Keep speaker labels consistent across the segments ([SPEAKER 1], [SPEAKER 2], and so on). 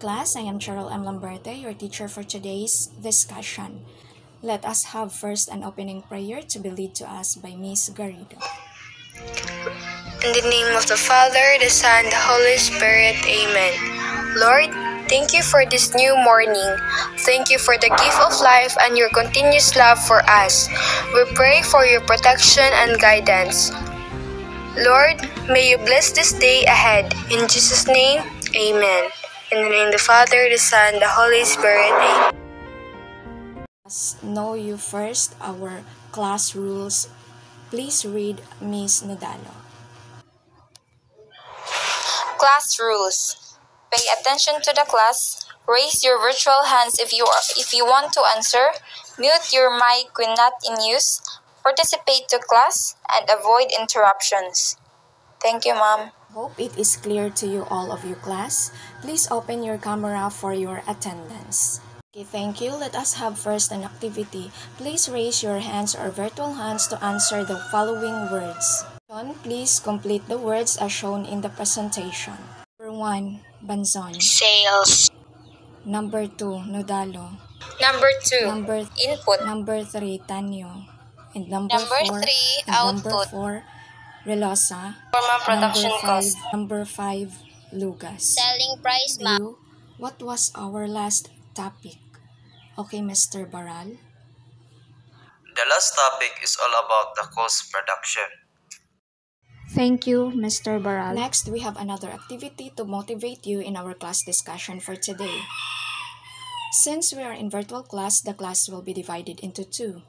[SPEAKER 1] class. I am Cherryl M. Lamberte, your teacher for today's discussion. Let us have first an opening prayer to be led to us by Miss Garrido.
[SPEAKER 2] In the name of the Father, the Son, the Holy Spirit. Amen. Lord, thank you for this new morning. Thank you for the gift of life and your continuous love for us. We pray for your protection and guidance. Lord, may you bless this day ahead. In Jesus' name, Amen. In the name of the Father, the Son, the Holy Spirit. Amen.
[SPEAKER 1] Let's know you first our class rules. Please read Miss Nodalo.
[SPEAKER 3] Class rules. Pay attention to the class. Raise your virtual hands if you are, if you want to answer. Mute your mic when not in use. Participate to class and avoid interruptions. Thank you, ma'am.
[SPEAKER 1] Hope it is clear to you all of you class. Please open your camera for your attendance. Okay, thank you. Let us have first an activity. Please raise your hands or virtual hands to answer the following words. John, please complete the words as shown in the presentation. Number 1, Banzon.
[SPEAKER 2] Sales.
[SPEAKER 1] Number 2, Nodalo.
[SPEAKER 3] Number two,
[SPEAKER 1] Number
[SPEAKER 3] input.
[SPEAKER 1] Number 3, Tanyo. And number,
[SPEAKER 3] Number
[SPEAKER 1] 4,
[SPEAKER 3] three,
[SPEAKER 1] and number
[SPEAKER 3] output.
[SPEAKER 1] 4, Relosa.
[SPEAKER 3] Formal production
[SPEAKER 1] number
[SPEAKER 3] cost.
[SPEAKER 1] five, Number 5, Lugas.
[SPEAKER 3] Selling price, ma'am.
[SPEAKER 1] You, what was our last topic? Okay, Mr. Baral.
[SPEAKER 4] The last topic is all about the cost production.
[SPEAKER 1] Thank you, Mr. Baral. Next, we have another activity to motivate you in our class discussion for today. Since we are in virtual class, the class will be divided into two.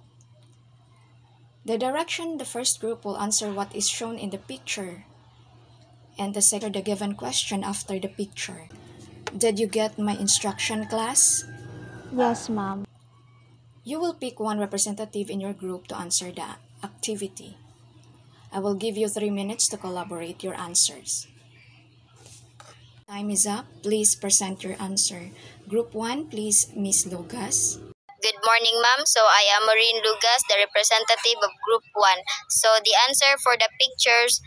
[SPEAKER 1] The direction, the first group will answer what is shown in the picture, and the second, the given question after the picture. Did you get my instruction, class?
[SPEAKER 5] Yes, ma'am.
[SPEAKER 1] You will pick one representative in your group to answer the activity. I will give you three minutes to collaborate your answers. Time is up. Please present your answer. Group 1, please, Miss Lugas.
[SPEAKER 3] Good morning, ma'am. So I am Maureen Lugas, the representative of Group 1. So the answer for the pictures,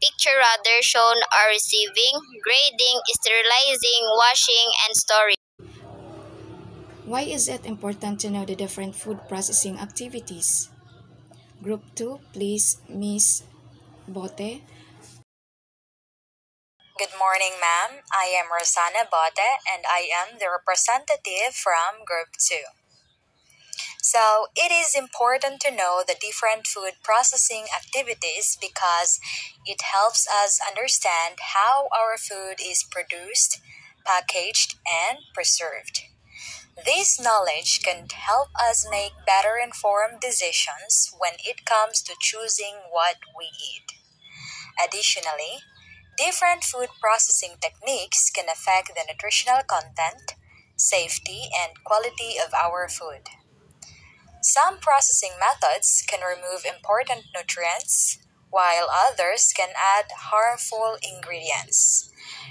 [SPEAKER 3] picture rather shown are receiving, grading, sterilizing, washing, and storing.
[SPEAKER 1] Why is it important to know the different food processing activities? Group 2, please, Miss Bote.
[SPEAKER 6] Good morning, ma'am. I am Rosanna Bote and I am the representative from Group 2. So, it is important to know the different food processing activities because it helps us understand how our food is produced, packaged, and preserved. This knowledge can help us make better informed decisions when it comes to choosing what we eat. Additionally, different food processing techniques can affect the nutritional content, safety, and quality of our food. Some processing methods can remove important nutrients, while others can add harmful ingredients.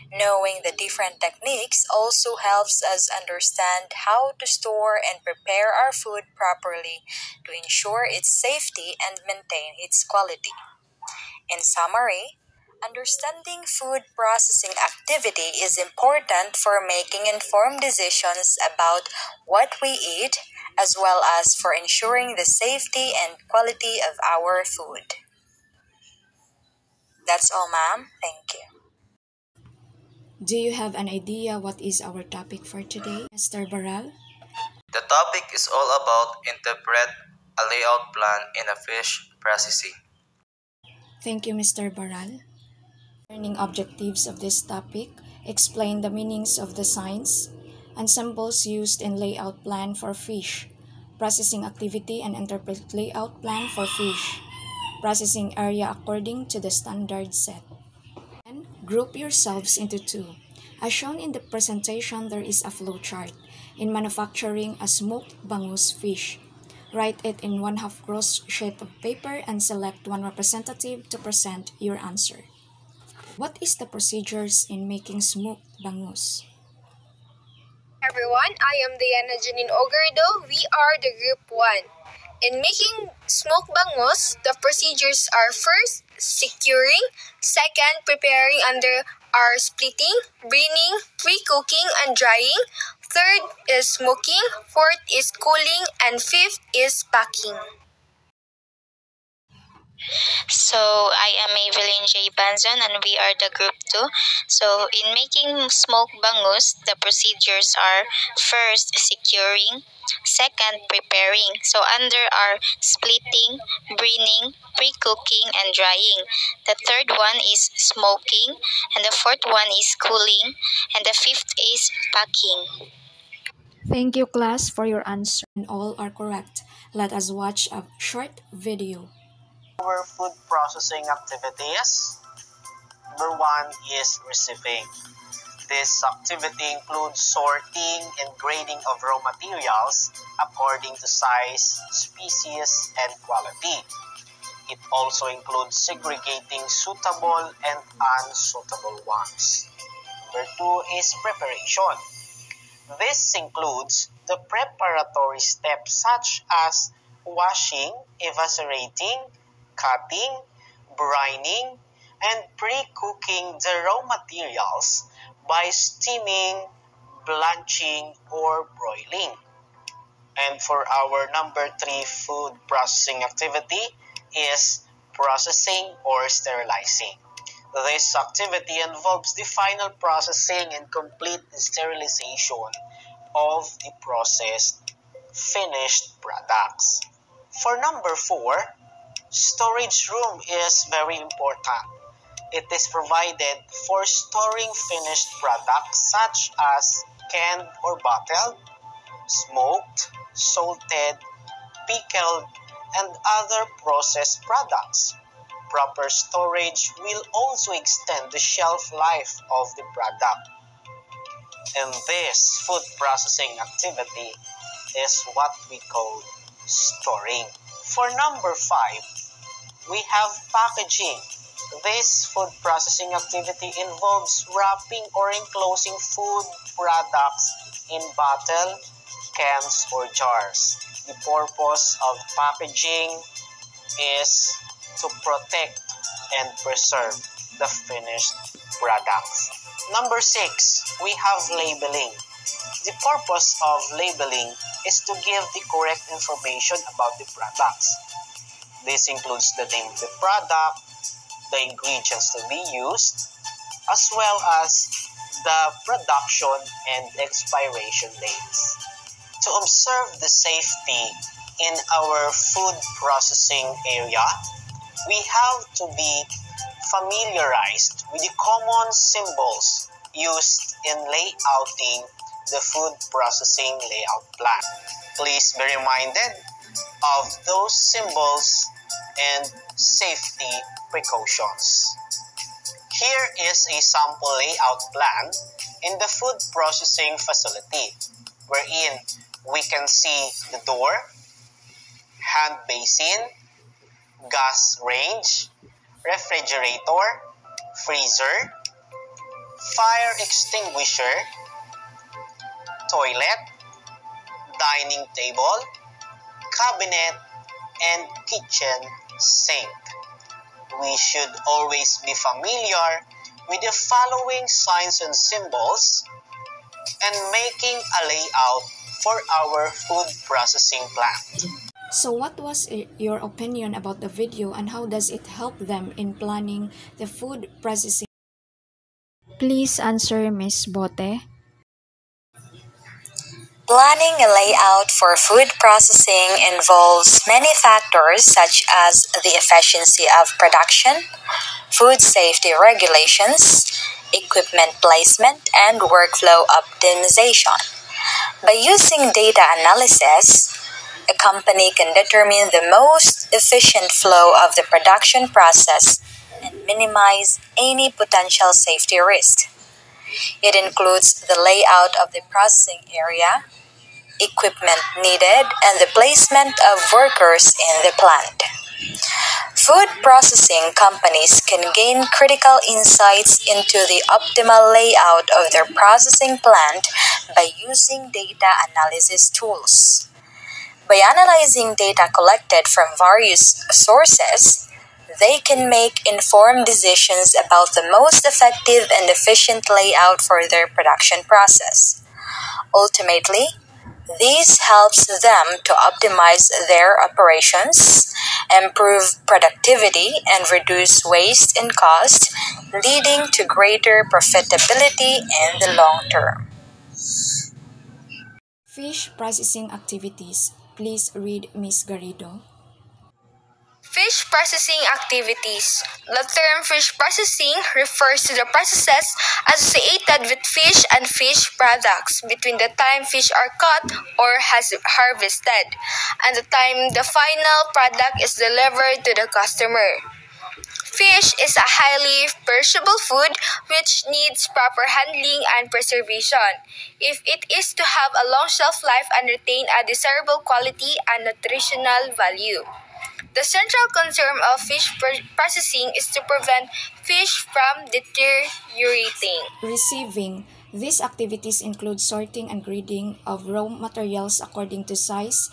[SPEAKER 6] Knowing the different techniques also helps us understand how to store and prepare our food properly to ensure its safety and maintain its quality. In summary, understanding food processing activity is important for making informed decisions about what we eat as well as for ensuring the safety and quality of our food. That's all, ma'am. Thank you.
[SPEAKER 1] Do you have an idea what is our topic for today, Mr. Baral?
[SPEAKER 4] The topic is all about interpret a layout plan in a fish processing.
[SPEAKER 1] Thank you, Mr. Baral. Learning objectives of this topic explain the meanings of the signs and symbols used in layout plan for fish, processing activity and interpret layout plan for fish, processing area according to the standard set. And group yourselves into two. As shown in the presentation, there is a flow chart in manufacturing a smoked bangus fish. Write it in one half gross sheet of paper and select one representative to present your answer. What is the procedures in making smoked bangus?
[SPEAKER 2] everyone. I am Diana Janine Ogardo. We are the Group 1. In making smoked bangus, the procedures are first, securing, second, preparing under are splitting, brining, pre-cooking, and drying. Third is smoking, fourth is cooling, and fifth is packing.
[SPEAKER 5] So I am Evelyn J. Banzon and we are the group 2. So in making smoked bangus, the procedures are first securing, second preparing. So under are splitting, brining, pre-cooking and drying. The third one is smoking and the fourth one is cooling and the fifth is packing.
[SPEAKER 1] Thank you class for your answer and all are correct. Let us watch a short video.
[SPEAKER 7] Our food processing activities. Number one is receiving. This activity includes sorting and grading of raw materials according to size, species, and quality. It also includes segregating suitable and unsuitable ones. Number two is preparation. This includes the preparatory steps such as washing, eviscerating, cutting, brining, and pre-cooking the raw materials by steaming, blanching, or broiling. And for our number three food processing activity is processing or sterilizing. This activity involves the final processing and complete sterilization of the processed finished products. For number four, storage room is very important. It is provided for storing finished products such as canned or bottled, smoked, salted, pickled, and other processed products. Proper storage will also extend the shelf life of the product. And this food processing activity is what we call storing. For number five, we have packaging. This food processing activity involves wrapping or enclosing food products in bottle, cans, or jars. The purpose of packaging is to protect and preserve the finished products. Number six, we have labeling. The purpose of labeling is to give the correct information about the products. This includes the name of the product, the ingredients to be used, as well as the production and expiration dates. To observe the safety in our food processing area, we have to be familiarized with the common symbols used in layouting the food processing layout plan. Please be reminded of those symbols and safety precautions. Here is a sample layout plan in the food processing facility wherein we can see the door, hand basin, gas range, refrigerator, freezer, fire extinguisher, toilet, dining table, cabinet, and kitchen sink. We should always be familiar with the following signs and symbols and making a layout for our food processing plant.
[SPEAKER 1] So what was your opinion about the video and how does it help them in planning the food processing? Please answer Miss Bote.
[SPEAKER 6] Planning a layout for food processing involves many factors such as the efficiency of production, food safety regulations, equipment placement, and workflow optimization. By using data analysis, a company can determine the most efficient flow of the production process and minimize any potential safety risk. It includes the layout of the processing area, equipment needed, and the placement of workers in the plant. Food processing companies can gain critical insights into the optimal layout of their processing plant by using data analysis tools. By analyzing data collected from various sources, they can make informed decisions about the most effective and efficient layout for their production process. Ultimately, this helps them to optimize their operations, improve productivity, and reduce waste and cost, leading to greater profitability in the long term.
[SPEAKER 1] Fish processing activities. Please read Ms. Garrido.
[SPEAKER 2] Fish processing activities. The term fish processing refers to the processes associated with fish and fish products between the time fish are caught or has harvested and the time the final product is delivered to the customer. Fish is a highly perishable food which needs proper handling and preservation if it is to have a long shelf life and retain a desirable quality and nutritional value. The central concern of fish processing is to prevent fish from deteriorating.
[SPEAKER 1] Receiving. These activities include sorting and grading of raw materials according to size,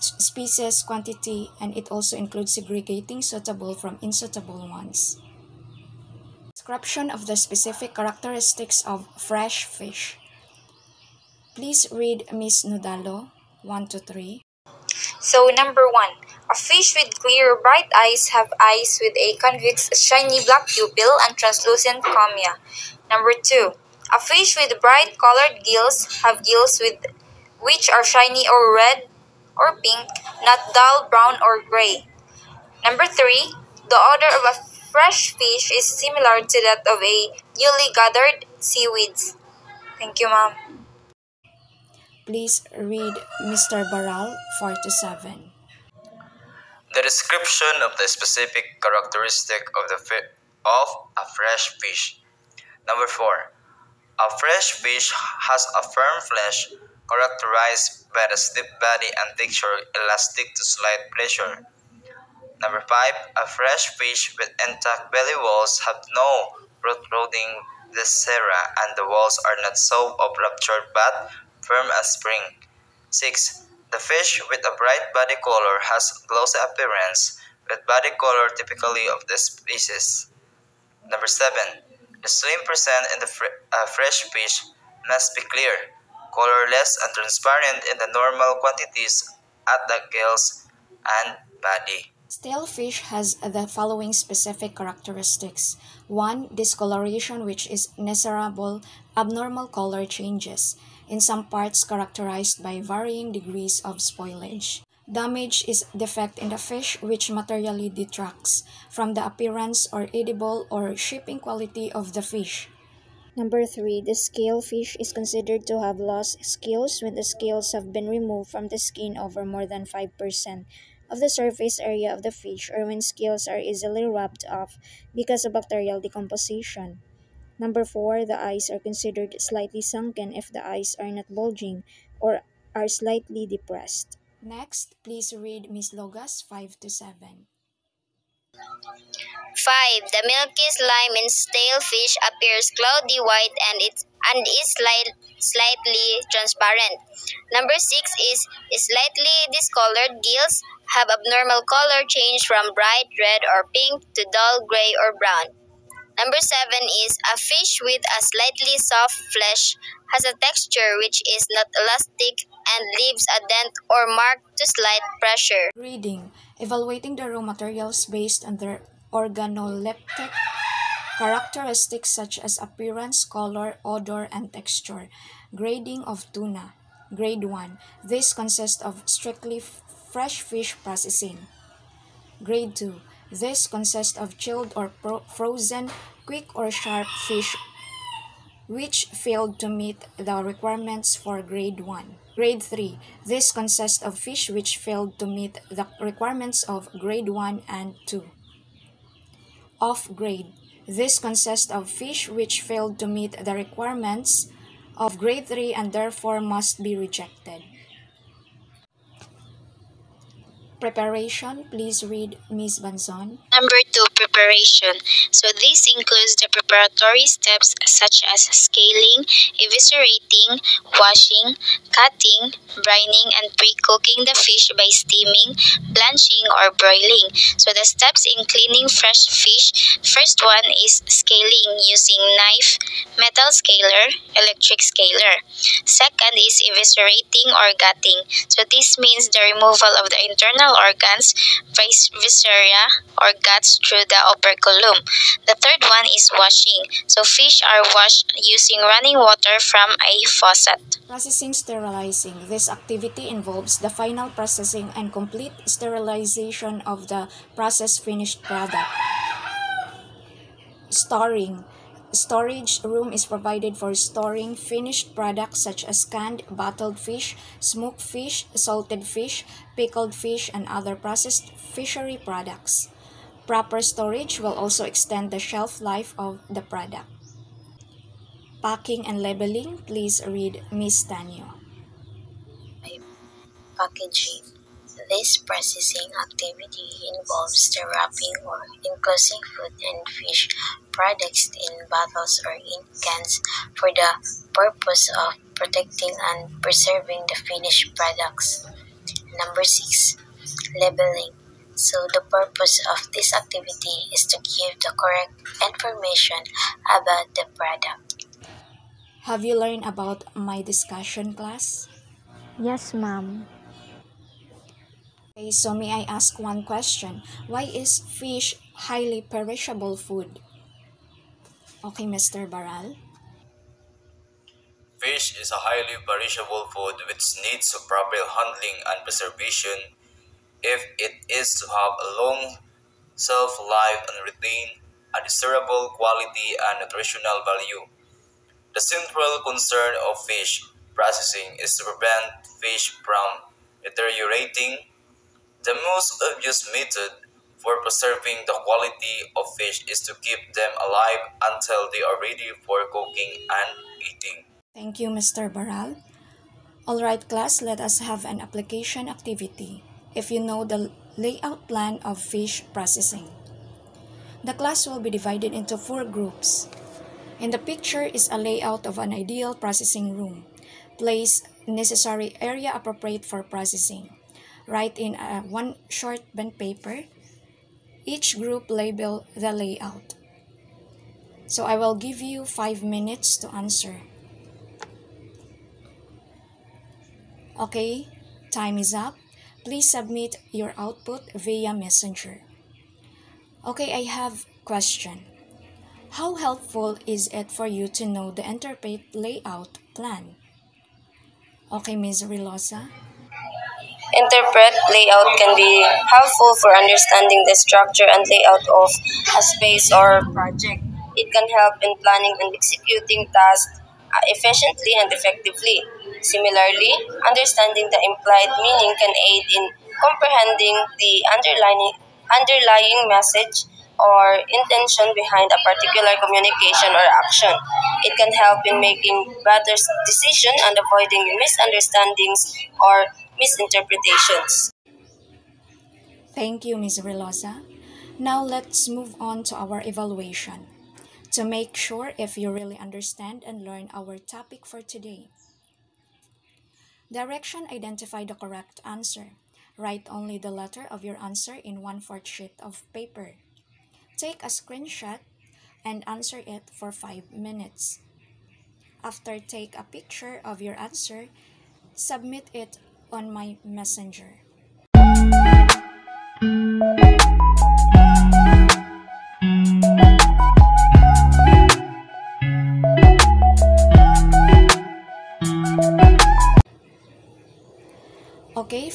[SPEAKER 1] species, quantity, and it also includes segregating suitable from unsuitable ones. Description of the specific characteristics of fresh fish. Please read Ms. Nudalo, 1 to 3.
[SPEAKER 3] So, number one, a fish with clear, bright eyes have eyes with a convex, shiny black pupil and translucent cornea. Number two, a fish with bright colored gills have gills with which are shiny or red or pink, not dull brown or gray. Number three, the odor of a fresh fish is similar to that of a newly gathered seaweeds. Thank you, ma'am.
[SPEAKER 1] Please read Mr. Baral 4 to 7.
[SPEAKER 4] The description of the specific characteristic of the of a fresh fish. Number 4. A fresh fish has a firm flesh characterized by a stiff body and texture elastic to slight pressure. Number 5. A fresh fish with intact belly walls have no protruding viscera and the walls are not so of ruptured but firm as spring. 6. The fish with a bright body color has glossy appearance, with body color typically of the species. Number 7. The swim present in the fr- uh, fresh fish must be clear, colorless, and transparent in the normal quantities at the gills and body.
[SPEAKER 1] Stale fish has the following specific characteristics. 1. Discoloration which is measurable abnormal color changes in some parts characterized by varying degrees of spoilage. Damage is defect in the fish which materially detracts from the appearance or edible or shipping quality of the fish.
[SPEAKER 8] Number 3. The scale fish is considered to have lost scales when the scales have been removed from the skin over more than 5% of the surface area of the fish or when scales are easily rubbed off because of bacterial decomposition. Number four, the eyes are considered slightly sunken if the eyes are not bulging or are slightly depressed.
[SPEAKER 1] Next, please read Ms. Logas 5 to 7. 5.
[SPEAKER 5] The milky slime in stale fish appears cloudy white and it and is slight, slightly transparent. Number 6 is slightly discolored gills have abnormal color change from bright red or pink to dull gray or brown. Number seven is a fish with a slightly soft flesh has a texture which is not elastic and leaves a dent or mark to slight pressure.
[SPEAKER 1] Grading. Evaluating the raw materials based on their organoleptic characteristics such as appearance, color, odor, and texture. Grading of tuna. Grade 1. This consists of strictly fresh fish processing. Grade 2. This consists of chilled or frozen, quick or sharp fish which failed to meet the requirements for grade 1. Grade 3. This consists of fish which failed to meet the requirements of grade 1 and 2. Off grade. This consists of fish which failed to meet the requirements of grade 3 and therefore must be rejected. Preparation, please read Ms. Banzon.
[SPEAKER 5] Number two, prepare preparation. So this includes the preparatory steps such as scaling, eviscerating, washing, cutting, brining, and pre-cooking the fish by steaming, blanching, or broiling. So the steps in cleaning fresh fish, first one is scaling using knife, metal scaler, electric scaler. Second is eviscerating or gutting. So this means the removal of the internal organs, viscera, or guts through the operculum. The third one is washing. So fish are washed using running water from a faucet.
[SPEAKER 1] Processing sterilizing. This activity involves the final processing and complete sterilization of the processed finished product. Storing. Storage room is provided for storing finished products such as canned, bottled fish, smoked fish, salted fish, pickled fish, and other processed fishery products. Proper storage will also extend the shelf life of the product. Packing and labeling, please read Ms. Tanyo.
[SPEAKER 5] Packaging. This processing activity involves the wrapping or enclosing food and fish products in bottles or in cans for the purpose of protecting and preserving the finished products. Number 6. Labeling. So, the purpose of this activity is to give the correct information about the product.
[SPEAKER 1] Have you learned about my discussion class?
[SPEAKER 8] Yes, ma'am.
[SPEAKER 1] Okay, so may I ask one question? Why is fish highly perishable food? Okay, Mr. Baral.
[SPEAKER 4] Fish is a highly perishable food which needs proper handling and preservation if it is to have a long shelf life and retain a desirable quality and nutritional value. The central concern of fish processing is to prevent fish from deteriorating. The most obvious method for preserving the quality of fish is to keep them alive until they are ready for cooking and eating.
[SPEAKER 1] Thank you, Mr. Baral. Alright, class, let us have an application activity. If you know the layout plan of fish processing. The class will be divided into four groups. In the picture is a layout of an ideal processing room. Place necessary area appropriate for processing. Write in a one short bond paper. Each group label the layout. So I will give you 5 minutes to answer. Okay, time is up. Please submit your output via Messenger. Okay, I have question. How helpful is it for you to know the interpret layout plan? Okay, Ms. Rilosa.
[SPEAKER 9] Interpret layout can be helpful for understanding the structure and layout of a space or project. It can help in planning and executing tasks efficiently and effectively. Similarly, understanding the implied meaning can aid in comprehending the underlying, underlying message or intention behind a particular communication or action. It can help in making better decisions and avoiding misunderstandings or misinterpretations.
[SPEAKER 1] Thank you, Ms. Rilosa. Now let's move on to our evaluation to make sure if you really understand and learn our topic for today. Direction Identify the correct answer. Write only the letter of your answer in one-fourth sheet of paper. Take a screenshot and answer it for 5 minutes. After take a picture of your answer, submit it on my messenger.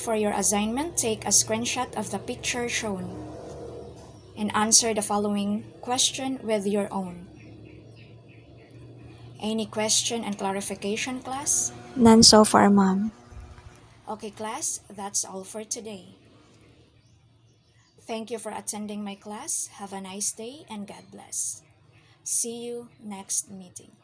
[SPEAKER 1] For your assignment, take a screenshot of the picture shown and answer the following question with your own. Any question and clarification, class?
[SPEAKER 8] None so far, ma'am.
[SPEAKER 1] Okay, class, that's all for today. Thank you for attending my class. Have a nice day and God bless. See you next meeting.